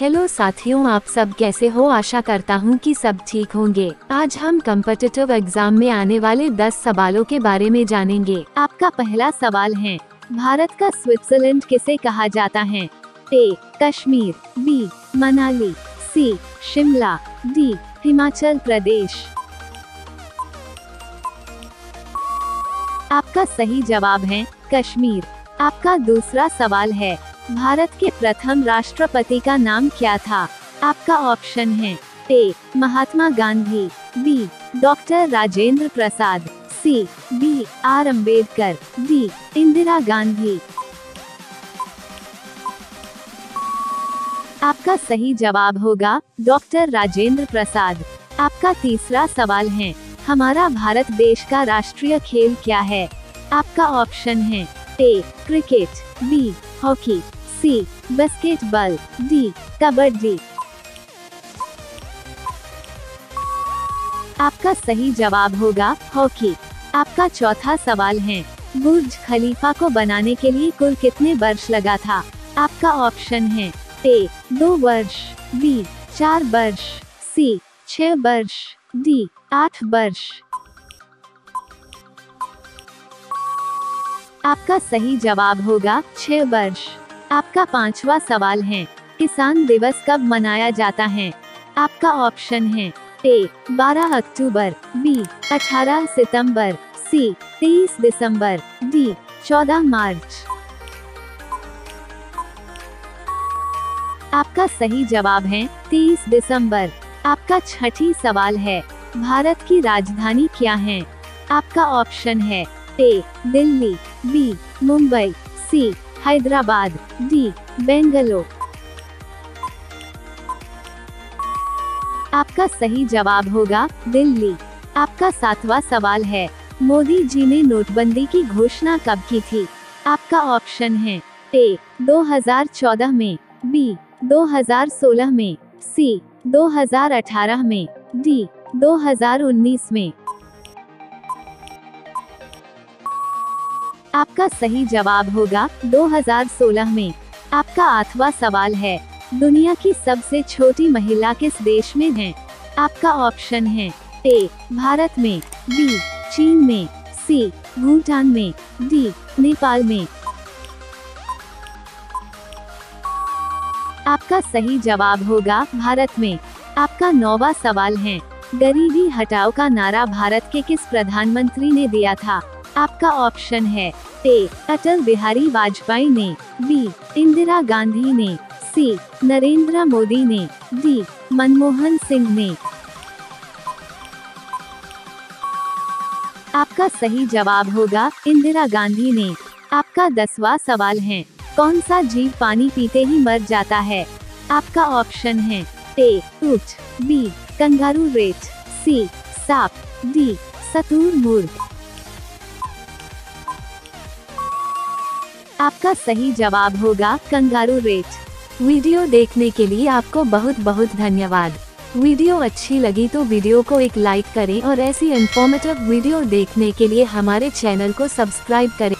Hello साथियों, आप सब कैसे हो? आशा करता हूँ कि सब ठीक होंगे। आज हम कम्पिटिटिव एग्ज़ाम में आने वाले 10 सवालों के बारे में जानेंगे। आपका पहला सवाल है, भारत का स्विट्जरलैंड किसे कहा जाता है? A, Kashmir, B, Manali, C, Shimla, D, Himachal Pradesh. आपका सही जवाब है, कश्मीर। आपका दूसरा सवाल है भारत के प्रथम राष्ट्रपति का नाम क्या था? आपका ऑप्शन है A, Mahatma Gandhi, B, doctor Rajendra Prasad, C, B, R. Ambedkar D, Indira Gandhi. आपका सही जवाब होगा, डॉक्टर राजेंद्र प्रसाद। आपका तीसरा सवाल है, हमारा भारत देश का राष्ट्रीय खेल क्या है? आपका ऑप्शन है A, cricket, B, hockey. C basketball D kabaddi आपका सही जवाब होगा, हॉकी। आपका चौथा सवाल है, बुर्ज खलीफा को बनाने के लिए कुल कितने वर्ष लगा था? आपका ऑप्शन है, ए, दो वर्ष, बी, चार वर्ष, सी, छह वर्ष, डी, आठ वर्ष। आपका सही जवाब होगा, छह वर्ष। आपका पांचवा सवाल है किसान दिवस कब मनाया जाता है? आपका ऑप्शन है ए 12 अक्टूबर बी 18 सितंबर, सी 30 दिसंबर, डी 14 मार्च। आपका सही जवाब है 30 दिसंबर। आपका छठी सवाल है भारत की राजधानी क्या है? आपका ऑप्शन है A Delhi B Mumbai C Hyderabad, D Bangalore आपका सही जवाब होगा, दिल्ली। आपका सातवां सवाल है, मोदी जी ने नोटबंदी की घोषणा कब की थी? आपका ऑप्शन है, ए 2014 में, बी 2016 में, सी 2018 में, डी 2019 में। आपका सही जवाब होगा 2016 में। आपका आठवां सवाल है, दुनिया की सबसे छोटी महिला किस देश में है? आपका ऑप्शन है, ए, भारत में, बी, चीन में, सी, भूटान में, डी, नेपाल में। आपका सही जवाब होगा भारत में। आपका नौवा सवाल है गरीबी हटाओ का नारा भारत के किस प्रधानमंत्री ने दिया था? आपका ऑप्शन है ए, अटल बिहारी वाजपेयी ने, बी, इंदिरा गांधी ने, सी, नरेंद्र मोदी ने, डी, मनमोहन सिंह ने। आपका सही जवाब होगा, इंदिरा गांधी ने। आपका दसवा सवाल है, कौन सा जीव पानी पीते ही मर जाता है? आपका ऑप्शन है ए, ऊट, बी कंगारू रेट सी, सांप, डी, सतूर मुर्ग। आपका सही जवाब होगा कंगारू रेट वीडियो देखने के लिए आपको बहुत बहुत धन्यवाद। वीडियो अच्छी लगी तो वीडियो को एक लाइक करें और ऐसी इन्फॉर्मेटिव वीडियो देखने के लिए हमारे चैनल को सब्सक्राइब करें।